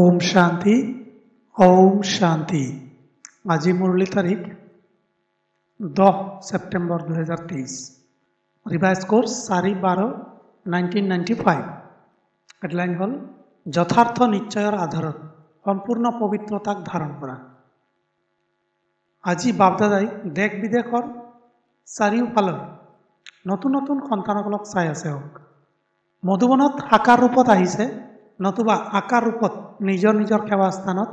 ওম শান্তি ওম শান্তি। আজি মুরলী তারিখ, দহ সেপ্টেম্বৰ দুহেজাৰ তেইছ ৰিভাইজ কোৰ্চ চাৰি বাৰ নাইনটিন নাইণ্টি ফাইভ হেডলাইন হ'ল যথাৰ্থ নিশ্চয়ৰ আধাৰত সম্পূৰ্ণ পবিত্ৰতাক ধাৰণ কৰা। আজি বাপদাদাই দেশ বিদেশৰ চাৰিওফালৰ নতুন নতুন সন্তানসকলক চাই আছে হওক। মধুবনত সাকাৰ ৰূপত আহিছে নতুবা আকাৰ ৰূপত নিজৰ নিজৰ সেৱাস্থানত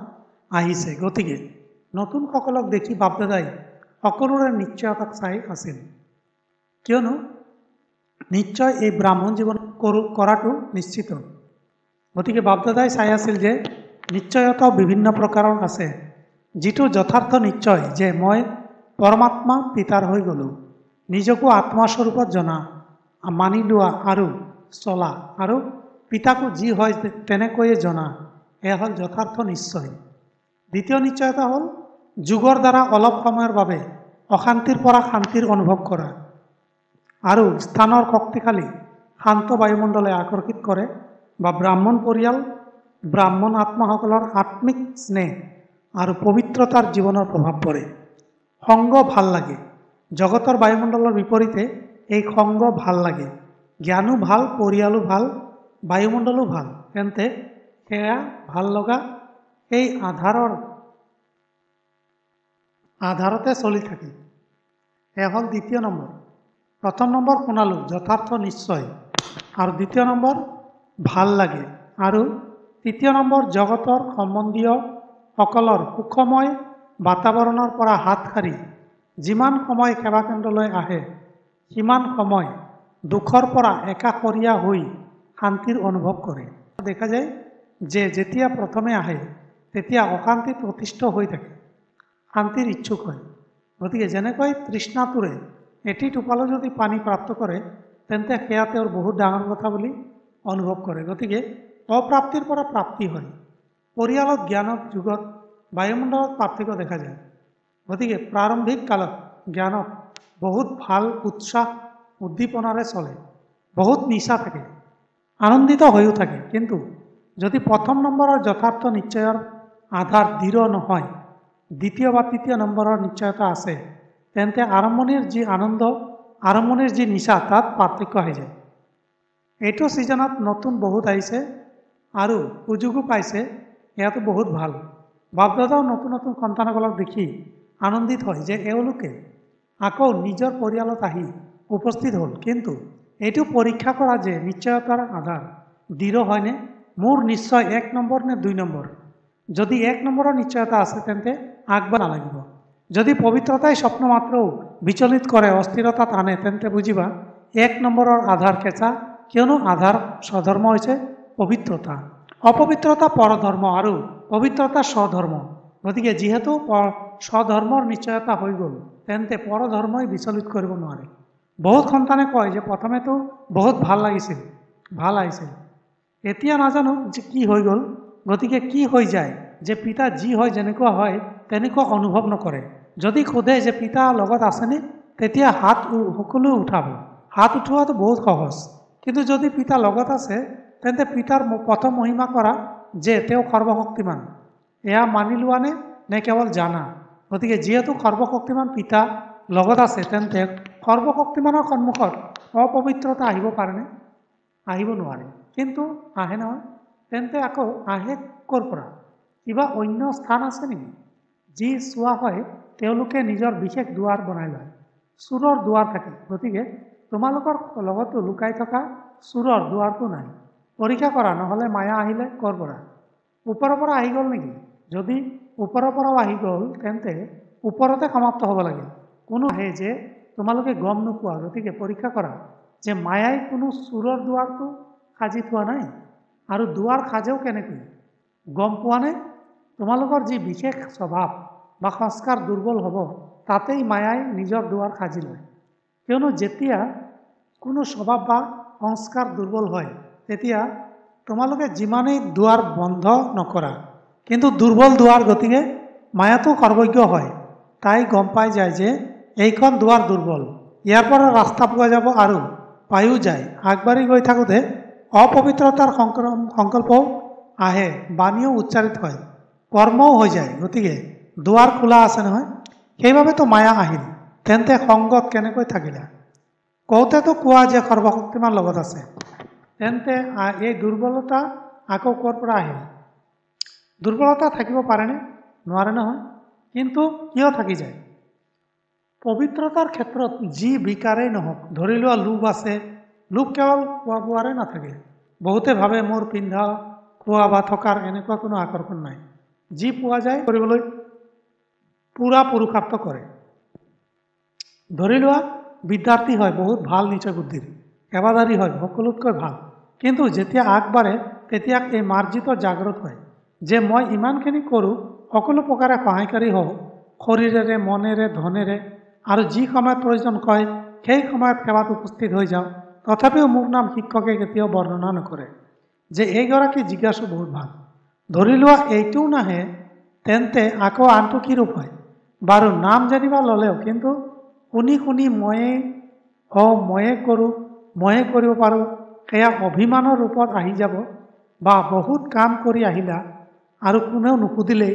আহিছে। গতিকে নতুনসকলক দেখি বাপদাদাই সকলোৰে নিশ্চয়তাক চাই আছিল। কিয়নো নিশ্চয় এই ব্ৰাহ্মণ জীৱন কৰোঁ কৰাটো নিশ্চিত। গতিকে বাপদাদাই চাই আছিল যে নিশ্চয়তাও বিভিন্ন প্ৰকাৰৰ আছে, যিটো যথাৰ্থ নিশ্চয় যে মই পৰমাত্মা পিতাৰ হৈ গ'লোঁ। নিজকো আত্মাস্বৰূপত জনা, মানি লোৱা আৰু চলা আৰু পিতাকো যি হয় তেনেকৈয়ে জনা। এয়া হ'ল যথাৰ্থ নিশ্চয়। দ্বিতীয় নিশ্চয়তা হ'ল যুগৰ দ্বাৰা অলপ সময়ৰ বাবে অশান্তিৰ পৰা শান্তিৰ অনুভৱ কৰা আৰু স্থানৰ শক্তিশালী শান্ত বায়ুমণ্ডলে আকৰ্ষিত কৰে বা ব্ৰাহ্মণ পৰিয়াল ব্ৰাহ্মণ আত্মাসকলৰ আত্মিক স্নেহ আৰু পবিত্ৰতাৰ জীৱনৰ প্ৰভাৱ পৰে। সংগ ভাল লাগে। জগতৰ বায়ুমণ্ডলৰ বিপৰীতে এই সংগ ভাল লাগে। জ্ঞানো ভাল পৰিয়ালো ভাল বায়ুমণ্ডলো ভাল। তেন্তে সেয়া ভাল লগা সেই আধাৰৰ আধাৰতে চলি থাকে। সেয়া হ'ল দ্বিতীয় নম্বৰ। প্ৰথম নম্বৰ শুনালোঁ যথাৰ্থ নিশ্চয়। আৰু দ্বিতীয় নম্বৰ ভাল লাগে। আৰু তৃতীয় নম্বৰ জগতৰ সম্বন্ধীয়সকলৰ সুখময় বাতাৱৰণৰ পৰা হাত সাৰি যিমান সময় সেৱা কেন্দ্ৰলৈ আহে সিমান সময় দুখৰ পৰা একাষৰীয়া হৈ শান্তিৰ অনুভৱ কৰে। দেখা যায় যে যেতিয়া প্ৰথমে আহে, তেতিয়া অশান্তিত অতিষ্ঠ হৈ থাকে, শান্তিৰ ইচ্ছুক হয়। গতিকে যেনেকৈ তৃষ্ণাটোৰে এটি টোপালো যদি পানী প্ৰাপ্ত কৰে, তেন্তে সেয়া তেওঁৰ বহুত ডাঙৰ কথা বুলি অনুভৱ কৰে। গতিকে অপ্ৰাপ্তিৰ পৰা প্ৰাপ্তি হয়। পৰিয়ালত জ্ঞানত যুগত বায়ুমণ্ডলত পাৰ্থক্য দেখা যায়। গতিকে প্ৰাৰম্ভিক কালত জ্ঞানত বহুত ভালো উৎসাহ উদ্দীপনাৰে চলে, বহুত নিচা থাকে। আনন্দিত হৈও থাকে। কিন্তু যদি প্ৰথম নম্বৰৰ যথাৰ্থ নিশ্চয়ৰ আধাৰ দৃঢ় নহয় দ্বিতীয় বা তৃতীয় নম্বৰৰ নিশ্চয়তা আছে তেন্তে আৰম্ভণিৰ যি আনন্দ আৰম্ভণিৰ যি নিচা তাত পাৰ্থক্য আহি যায়। এইটো ছিজনত নতুন বহুত আহিছে আৰু সুযোগো পাইছে এয়াতো বহুত ভাল। বাপদাদাও নতুন নতুন সন্তানসকলক দেখি আনন্দিত হয় যে এওঁলোকে আকৌ নিজৰ পৰিয়ালত আহি উপস্থিত হ'ল। কিন্তু এইটো পৰীক্ষা কৰা যে নিশ্চয়তাৰ আধাৰ। দৃঢ় হয়নে? মোৰ নিশ্চয় এক নম্বৰ নে দুই নম্বৰ? যদি এক নম্বৰৰ নিশ্চয়তা আছে তেন্তে আগবাৰ নালাগিব। যদি পবিত্ৰতাই স্বপ্ন মাত্ৰও বিচলিত কৰে, অস্থিৰতাত আনে, তেন্তে বুজিবা, এক নম্বৰৰ আধাৰ কেঁচা, কিয়নো আধাৰ স্বধৰ্ম হৈছে পবিত্ৰতা। অপবিত্ৰতা পৰধৰ্ম আৰু পবিত্ৰতা স্বধৰ্ম। গতিকে যিহেতু স্বধৰ্মৰ নিশ্চয়তা হৈ গ'ল, তেন্তে পৰধৰ্মই বিচলিত কৰিব নোৱাৰে। বহুত সন্তানে কয় যে প্ৰথমেতো বহুত ভালো লাগিছিল, ভালো আহিছিল। এতিয়া নাজানো যে কি হৈ গ'ল, গতিকে কি হৈ যায়, যে পিতা যি হয় যেনেকুৱা হয়, তেনেকুৱা অনুভৱ নকৰে। যদি সোধে যে পিতা লগত আছেনে, তেতিয়া হাত সকলোৱে উঠাব। হাত উঠোৱাটো বহুত সহজ। কিন্তু যদি পিতা লগত আছে, তেন্তে পিতাৰ প্ৰথম মহিমা কৰা যে তেওঁ সৰ্বশক্তিমান। এয়া মানি লোৱানে নে কেৱল জানা? গতিকে যিহেতু সৰ্বশক্তিমান পিতা লগত আছে, তেন্তে সৰ্বশক্তিমানৰ সন্মুখত অপবিত্ৰতা আহিব পাৰেনে আহিব নোৱাৰে। কিন্তু আহে নহয়। তেন্তে আকৌ আহে ক'ৰ পৰা? কিবা অন্য স্থান আছে নেকি? যি চোৱা হয় তেওঁলোকে নিজৰ বিশেষ দুৱাৰ বনাই লয়। চোৰৰ দুৱাৰ থাকে। গতিকে তোমালোকৰ লগতো লুকাই থকা চোৰৰ দুৱাৰটো নাই। পৰীক্ষা কৰা নহ'লে মায়া আহিলে ক'ৰ পৰা? ওপৰৰ পৰা আহি গ'ল নেকি? যদি ওপৰৰ পৰাও আহি গ'ল তেন্তে ওপৰতে সমাপ্ত হ'ব লাগে। কোনো আহে যে তোমালোকে গম নোপোৱা, গতিকে পৰীক্ষা কৰা যে মায়াই কোনো চোৰৰ দুৱাৰটো সাজি থোৱা নাই। আৰু দুৱাৰ সাজেও কেনেকৈ? গম পোৱা নে? তোমালোকৰ যি বিশেষ স্বভাৱ বা সংস্কাৰ দুৰ্বল হ'ব, তাতেই মায়াই নিজৰ দুৱাৰ সাজি লয়। কিয়নো যেতিয়া কোনো স্বভাৱ বা সংস্কাৰ দুৰ্বল হয়, তেতিয়া তোমালোকে যিমানেই দুৱাৰ বন্ধ নকৰা, কিন্তু দুৰ্বল দুৱাৰ গতিকে মায়াটো সৰ্বজ্ঞ হয়। তাই গম পাই যায় যে এইখন দুৱাৰ দুৰ্বল। ইয়াৰ পৰা ৰাস্তা পোৱা যাব আৰু পায়ো যায়। আগবাঢ়ি গৈ থাকোঁতে অপবিত্ৰতাৰ সংক্ৰম সংকল্পও আহে বাণীও উচ্চাৰিত হয় কৰ্মও হৈ যায়। গতিকে দুৱাৰ খোলা আছে নহয় সেইবাবেতো মায়া আহিল। তেন্তে সংগত কেনেকৈ থাকিলা? কওঁতেতো কোৱা যে সৰ্বশক্তিমান লগত আছে। তেন্তে এই দুৰ্বলতা আকৌ ক'ৰ পৰা আহিল? দুৰ্বলতা থাকিব পাৰেনে? নোৱাৰে নহয়। কিন্তু কিয় থাকি যায়? পবিত্ৰতাৰ ক্ষেত্ৰত যি বিকাৰেই নহওক ধৰি লোৱা লোভ আছে লোভ কেৱল খোৱা বোৱাৰে নাথাকে। বহুতে ভাবে মোৰ পিন্ধা খোৱা বা থকাৰ এনেকুৱা কোনো আকৰ্ষণ নাই। যি পোৱা যায় কৰিবলৈ পূৰা পুৰুষাৰ্থ কৰে। ধৰি লোৱা বিদ্যাৰ্থী হয় বহুত ভাল নিচয় বুদ্ধিৰ। সেৱাদাৰী হয় সকলোতকৈ ভাল। কিন্তু যেতিয়া আগবাঢ়ে তেতিয়া এই মাৰ্জিত জাগ্ৰত হয় যে মই ইমানখিনি কৰোঁ সকলো প্ৰকাৰে সহায়কাৰী হওঁ। শৰীৰেৰে মনেৰে ধনেৰে আৰু যি সময়ত প্ৰয়োজন কয় সেই সময়ত সেৱাত উপস্থিত হৈ যাওঁ। তথাপিও মোৰ নাম শিক্ষকে কেতিয়াও বৰ্ণনা নকৰে যে এইগৰাকী জিজ্ঞাসু বহুত ভাল। ধৰি লোৱা এইটোও নাহে তেন্তে আকৌ আনটো কি ৰূপ হয়? বাৰু নাম যেনিবা ল'লেও কিন্তু শুনি শুনি ময়ে অঁ ময়ে কৰোঁ ময়ে কৰিব পাৰোঁ সেয়া অভিমানৰ ৰূপত আহি যাব বা বহুত কাম কৰি আহিলা আৰু কোনেও নুসুধিলেই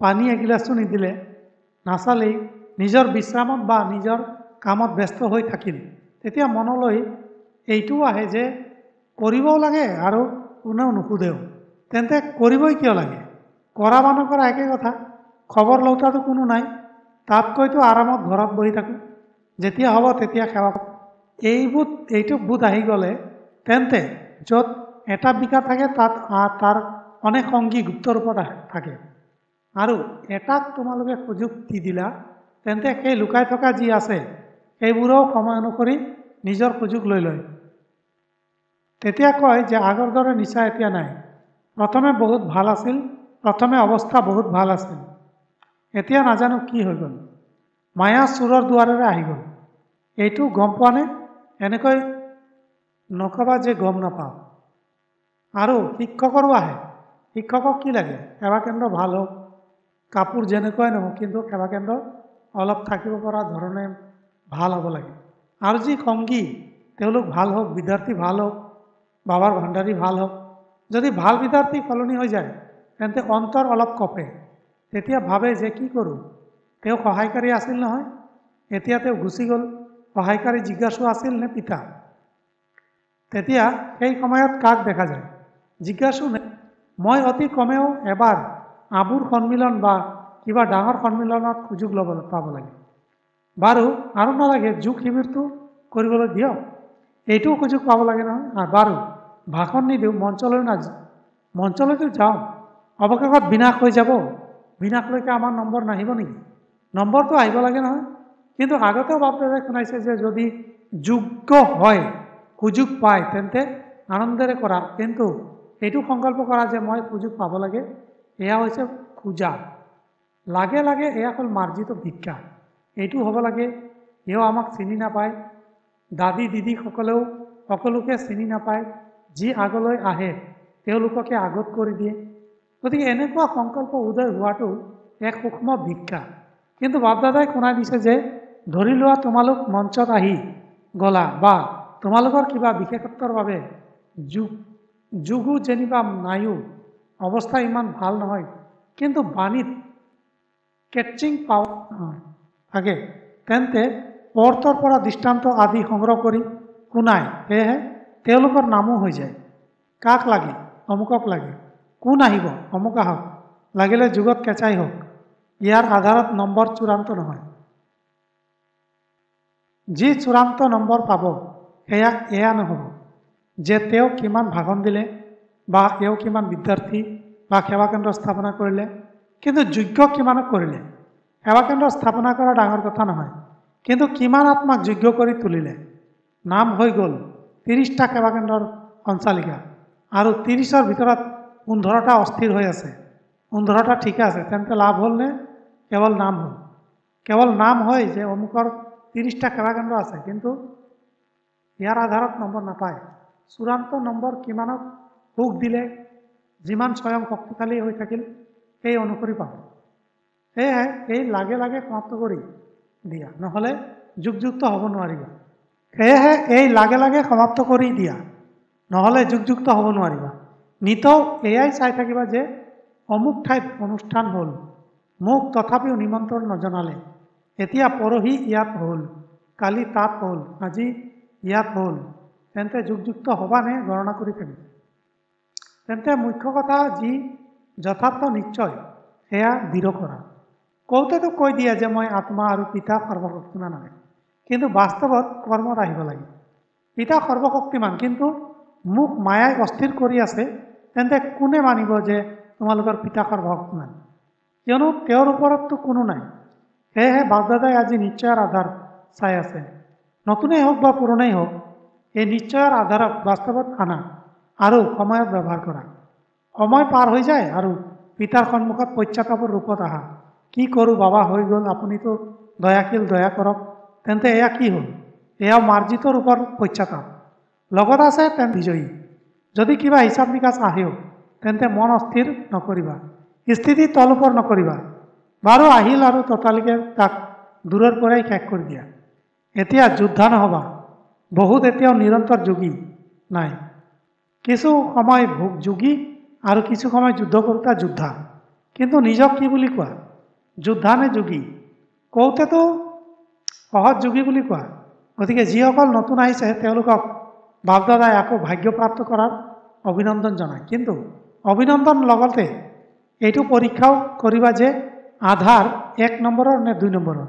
পানী এগিলাচো নিদিলে নাচালেই নিজৰ বিশ্ৰামত বা নিজৰ কামত ব্যস্ত হৈ থাকিল। তেতিয়া মনলৈ এইটোও আহে যে কৰিবও লাগে আৰু কোনেও নুসুধেও। তেন্তে কৰিবই কিয় লাগে? কৰা বা নকৰা একে কথা। খবৰ লওঁতাটো কোনো নাই। তাতকৈতো আৰামত ঘৰত বহি থাকোঁ। যেতিয়া হ'ব তেতিয়া সেৱা এইবোধ এইটো বোধ আহি গ'লে তেন্তে য'ত এটা বিকাৰ থাকে তাত তাৰ অনেক সংগী গুপ্ত ৰূপত থাকে। আৰু এটাক তোমালোকে সুযোগ দি দিলা তেন্তে সেই লুকাই থকা যি আছে সেইবোৰেও সময় অনুসৰি নিজৰ সুযোগ লৈ লয়। তেতিয়া কয় যে আগৰ দৰে নিচা এতিয়া নাই। প্ৰথমে বহুত ভাল আছিল প্ৰথমে অৱস্থা বহুত ভাল আছিল। এতিয়া নাজানো কি হৈ গ'ল। মায়া চোৰৰ দুৱাৰেৰে আহি গ'ল। এইটো গম পোৱা নে? এনেকৈ নকবা যে গম নাপাওঁ। আৰু শিক্ষকৰো আহে। শিক্ষকক কি লাগে? সেৱা কেন্দ্ৰ ভাল হওক। কাপোৰ যেনেকুৱাই নহওক কিন্তু সেৱা কেন্দ্ৰ অলপ থাকিব পৰা ধৰণে ভাল হ'ব লাগে। আৰু যি সংগী তেওঁলোক ভাল হওক বিদ্যাৰ্থী ভাল হওক বাবাৰ ভাণ্ডাৰী ভাল হওক যদি ভাল বিদ্যাৰ্থী সলনি হৈ যায় তেন্তে অন্তৰ অলপ কপে। তেতিয়া ভাবে যে কি কৰোঁ? তেওঁ সহায়কাৰী আছিল নহয়। এতিয়া তেওঁ গুচি গ'ল। সহায়কাৰী জিজ্ঞাসু আছিল নে পিতা? তেতিয়া সেই সময়ত কাক দেখা যায়? জিজ্ঞাসু মই অতি কমেও এবাৰ আবুৰ সন্মিলন বা কিবা ডাঙৰ সন্মিলনত সুযোগ ল'ব পাব লাগে। বাৰু আৰু নালাগে যোগ শিবিৰটো কৰিবলৈ দিয়ক। এইটোও সুযোগ পাব লাগে নহয়। বাৰু ভাষণ নিদিওঁ মঞ্চলৈ নাযাওঁ মঞ্চলৈতো যাওঁ। অৱশেষত বিনাশ হৈ যাব। বিনাশলৈকে আমাৰ নম্বৰ নাহিব নেকি? নম্বৰটো আহিব লাগে নহয়। কিন্তু আগতেও বাপদাদাই শুনাইছে যে যদি যোগ্য হয় সুযোগ পায় তেন্তে আনন্দেৰে কৰা। কিন্তু এইটো সংকল্প কৰা যে মই সুযোগ পাব লাগে এয়া হৈছে খোজা লাগে লাগে এয়া হ'ল মাৰ্জিত ভিক্ষা। এইটো হ'ব লাগে এও আমাক চিনি নাপায়। দাদী দিদিসকলেও সকলোকে চিনি নাপায়। যি আগলৈ আহে তেওঁলোককে আগত কৰি দিয়ে। গতিকে এনেকুৱা সংকল্প উদয় হোৱাটো এক সূক্ষ্ম ভিক্ষা। কিন্তু বাপদাদাই শুনাই দিছে যে ধৰি লোৱা তোমালোক মঞ্চত আহি গলা বা তোমালোকৰ কিবা বিশেষত্বৰ বাবে যোগ যোগো যেনিবা নাইও অৱস্থা ইমান ভাল নহয়। কিন্তু বাণীত কেটচিং পাৱাৰ থাকে তেন্তে অৰ্থৰ পৰা দৃষ্টান্ত আদি সংগ্ৰহ কৰি শুনাই। সেয়েহে তেওঁলোকৰ নামো হৈ যায়। কাক লাগে? অমুকক লাগে। কোন আহিব? অমুক আহক। লাগিলে যুগত কেঁচাই হওক। ইয়াৰ আধাৰত নম্বৰ চূড়ান্ত নহয়। যি চূড়ান্ত নম্বৰ পাব সেয়া এয়া নহ'ব যে তেওঁ কিমান ভাষণ দিলে বা এওঁ কিমান বিদ্যাৰ্থী বা সেৱা কেন্দ্ৰ স্থাপনা কৰিলে। কিন্তু যোগ্য কিমানক কৰিলে? সেৱা কেন্দ্ৰ স্থাপনা কৰা ডাঙৰ কথা নহয়। কিন্তু কিমান আত্মাক যোগ্য কৰি তুলিলে? নাম হৈ গ'ল ত্ৰিছটা সেৱা কেন্দ্ৰৰ সঞ্চালিকা। আৰু ত্ৰিছৰ ভিতৰত পোন্ধৰটা অস্থিৰ হৈ আছে। পোন্ধৰটা ঠিকে আছে, তেন্তে লাভ হ'লনে কেৱল নাম হ'ল। কেৱল নাম হয় যে অমুকৰ ত্ৰিছটা সেৱা কেন্দ্ৰ আছে, কিন্তু ইয়াৰ আধাৰত নম্বৰ নাপায়। চূড়ান্ত নম্বৰ কিমানক সুখ দিলে? যিমান স্বয়ং শক্তিশালী হৈ থাকিল সেই অনুসৰি পাব সেয়াই এই লাগে লাগে সমাপ্ত কৰি দিয়া। নহ'লে যুগযুক্ত হ'ব নোৱাৰিবা। সেয়েহে এই লাগে লাগে সমাপ্ত কৰি দিয়া। নহ'লে যুগযুক্ত হ'ব নোৱাৰিবা। নিতৌ এয়াই চাই থাকিবা যে অমুক ঠাইত অনুষ্ঠান হ'ল। মোক তথাপিও নিমন্ত্ৰণ নজনালে। এতিয়া পৰহি ইয়াত হ'ল। কালি তাত হ'ল। আজি ইয়াত হ'ল। তেন্তে যুগযুক্ত হ'বানে গণনা কৰি থাকিব তেন্তে মুখ্য কথা যি যথাৰ্থ নিশ্চয় সেয়া দৃঢ় কৰা। কওঁতেতো কৈ দিয়ে যে মই আত্মা আৰু পিতা সৰ্বশক্তিমান হয়। কিন্তু বাস্তৱত কৰ্মত আহিব লাগে। পিতা সৰ্বশক্তিমান কিন্তু মোক মায়াই অস্থিৰ কৰি আছে তেন্তে কোনে মানিব যে তোমালোকৰ পিতা সৰ্বশক্তিমান? কিয়নো তেওঁৰ ওপৰততো কোনো নাই। সেয়েহে বাপদাদাই আজি নিশ্চয়ৰ আধাৰ চাই আছে। নতুনেই হওক বা পুৰণেই হওক এই নিশ্চয়ৰ আধাৰক বাস্তৱত আনা আৰু সময়ত ব্যৱহাৰ কৰা। সময় পাৰ হৈ যায় আৰু পিতাৰ সন্মুখত পশ্চাতাপৰ ৰূপত আহা। কি কৰোঁ বাবা? হৈ গ'ল আপুনিতো দয়াশীল দয়া কৰক। তেন্তে এয়া কি হ'ল? এয়া মাৰ্জিত ৰূপৰ পশ্চাতাপ। লগত আছে তেন বিজয়ী। যদি কিবা হিচাপ নিকাচ আহেও তেন্তে মন অস্থিৰ নকৰিবা। স্থিতি তলপৰ নকৰিবা। বাৰু আহিল আৰু ততালিকে তাক দূৰৰ পৰাই শেষ কৰি দিয়া। এতিয়া যোদ্ধা নহ'বা। বহুত এতিয়াও নিৰন্তৰ যোগী। নাই। কিছু সময় ভোগ যোগী আৰু কিছু সময় যুদ্ধ কৰোঁতা যোদ্ধা। কিন্তু নিজক কি বুলি কোৱা? যোদ্ধা নে যোগী? কওঁতেতো সহজ যোগী বুলি কোৱা। গতিকে যিসকল নতুন আহিছে তেওঁলোকক বাপদাদাই আকৌ ভাগ্যপ্ৰাপ্ত কৰাৰ অভিনন্দন জনায়। কিন্তু অভিনন্দন লগতে এইটো পৰীক্ষাও কৰিবা যে আধাৰ এক নম্বৰৰ নে দুই নম্বৰৰ।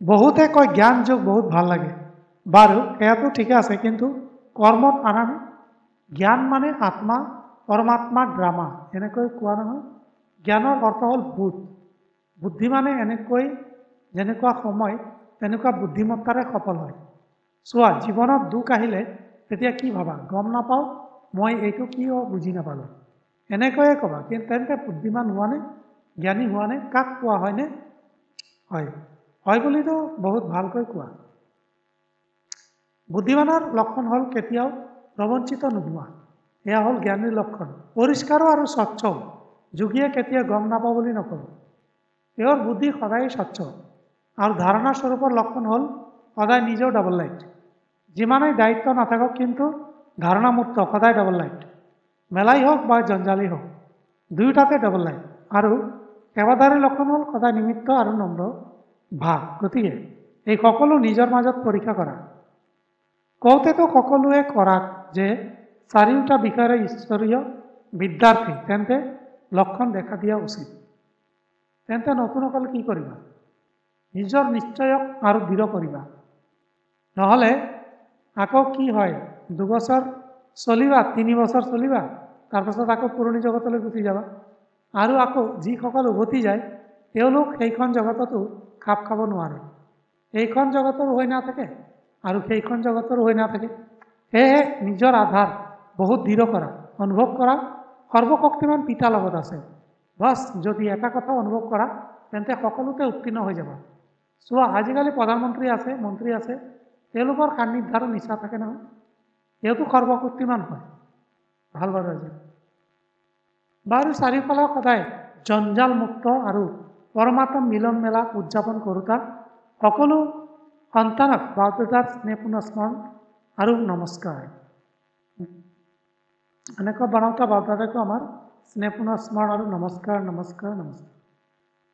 বহুতে কয় জ্ঞান যোগ বহুত ভাল লাগে। বাৰু সেয়াটো ঠিকে আছে কিন্তু কৰ্মত আনানে? জ্ঞান মানে আত্মা পৰমাত্মাৰ ড্ৰামা এনেকৈ কোৱা নহয়। জ্ঞানৰ অৰ্থ হ'ল বুধ। বুদ্ধি মানে এনেকৈ যেনেকুৱা সময় তেনেকুৱা বুদ্ধিমত্তাৰে সফল হয়। চোৱা জীৱনত দুখ আহিলে তেতিয়া কি ভাবা? গম নাপাওঁ মই এইটো কিয় বুজি নাপালোঁ? এনেকৈয়ে ক'বা কিন্তু তেন্তে বুদ্ধিমান হোৱানে? জ্ঞানী হোৱানে? কাক কোৱা হয়নে? হয়। হয় বুলিতো বহুত ভালকৈ কোৱা। বুদ্ধিমানৰ লক্ষণ হ'ল কেতিয়াও প্ৰবঞ্চিত নোহোৱা। এয়া হ'ল জ্ঞানীৰ লক্ষণ। পৰিষ্কাৰো আৰু স্বচ্ছও। যোগীয়ে কেতিয়া গম নাপাওঁ বুলি নকৰোঁ তেওঁৰ বুদ্ধি সদায় স্বচ্ছ। আৰু ধাৰণা স্বৰূপৰ লক্ষণ হ'ল সদায় নিজেও ডাবল লাইট যিমানেই দায়িত্ব নাথাকক কিন্তু ধাৰণামুক্ত সদায় ডাবল লাইট মেলাই হওক বা জঞ্জালেই হওক, দুয়োটাতে ডাবল লাইট আৰু সেৱাদাৰী লক্ষণ হ'ল সদায় নিমিত্ত আৰু নম্ৰ ভাৱ। গতিকে এই সকলো নিজৰ মাজত পৰীক্ষা কৰা। কওঁতেতো সকলোৱে কৰাক যে চাৰিওটা বিষয়ৰে ঈশ্বৰীয় বিদ্যাৰ্থী তেন্তে লক্ষণ দেখা দিয়া উচিত তেন্তে নতুনসকলে কি কৰিবা নিজৰ নিশ্চয়ক আৰু দৃঢ় কৰিবা নহ'লে আকৌ কি হয় দুবছৰ চলিবা তিনি বছৰ চলিবা তাৰপাছত আকৌ পুৰণি জগতলৈ গুচি যাবা আৰু আকৌ যিসকল উভতি যায় তেওঁলোক সেইখন জগততো খাপ খাব নোৱাৰে এইখন জগতৰ হৈ নাথাকে আৰু সেইখন জগতৰ হৈ নাথাকে সেয়েহে নিজৰ আধাৰ বহুত দৃঢ় কৰা অনুভৱ কৰা সৰ্বশক্তিমান পিতা লগত আছে। বাছ যদি এটা কথা অনুভৱ কৰা তেন্তে সকলোতে উত্তীৰ্ণ হৈ যাবা। চোৱা আজিকালি প্ৰধানমন্ত্ৰী আছে মন্ত্ৰী আছে তেওঁলোকৰ সান্নিধ্যাৰো নিচা থাকে নহয়। তেওঁতো সৰ্বশক্তিমান হয়। ভাল বাৰু আজি। বাৰু চাৰিওফালে সদায় জঞ্জালমুক্ত আৰু পৰমাত্ম মিলন মেলা উদযাপন কৰোঁতা সকলো সন্তানক বাউদাৰ স্নেহপূৰ্ণ স্মৰণ আৰু নমস্কাৰ। এনেকুৱা বনাওঁতা বাউদাদাকো আমাৰ স্নেহপূৰ্ণ স্মৰণ আৰু নমস্কাৰ নমস্কাৰ নমস্কাৰ।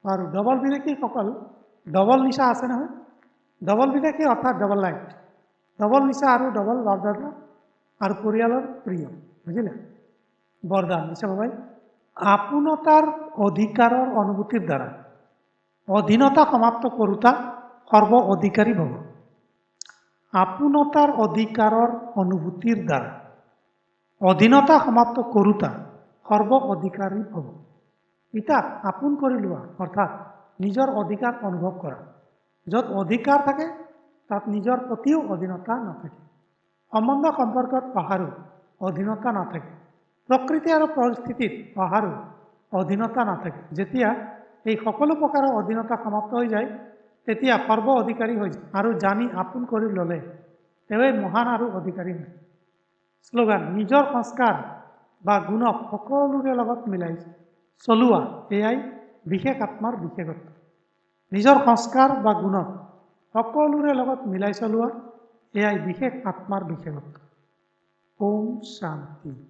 আৰু ডবল বিদেশীসকল ডবল নিচা আছে নহয়। ডবল বিদেশী অৰ্থাৎ ডবল লাইট ডবল নিচা আৰু ডবল বাপদাদা আৰু পৰিয়ালৰ প্ৰিয় বুজিলে? বৰদান নিচা বাবাই? আপোনতাৰ অধিকাৰৰ অনুভূতিৰ দ্বাৰা। অধীনতা সমাপ্ত কৰোঁতা সৰ্ব অধিকাৰী ভৱ। আপোনতাৰ অধিকাৰৰ অনুভূতিৰ দ্বাৰা। অধীনতা সমাপ্ত কৰোঁতা সৰ্ব অধিকাৰী হ'ব পিতাক আপোন কৰি লোৱা অৰ্থাৎ নিজৰ অধিকাৰ অনুভৱ কৰা। য'ত অধিকাৰ থাকে তাত নিজৰ প্ৰতিও অধীনতা নাথাকে। সম্বন্ধ সম্পৰ্কত অহাৰো অধীনতা নাথাকে। প্ৰকৃতি আৰু পৰিস্থিতিত অহাৰো অধীনতা নাথাকে। যেতিয়া এই সকলো প্ৰকাৰৰ অধীনতা সমাপ্ত হৈ যায় তেতিয়া সৰ্ব অধিকাৰী হৈ যায় আৰু জানি আপোন কৰি ল'লে তেওঁৱেই মহান আৰু অধিকাৰী হয়। শ্লোগান নিজৰ সংস্কাৰ বা গুণক সকলোৰে লগত মিলাই চলোৱা এয়াই বিশেষ আত্মাৰ বিশেষত্ব। নিজৰ সংস্কাৰ বা গুণক সকলোৰে লগত মিলাই চলোৱা এয়াই বিশেষ আত্মাৰ বিশেষত্ব। ওম শান্তি।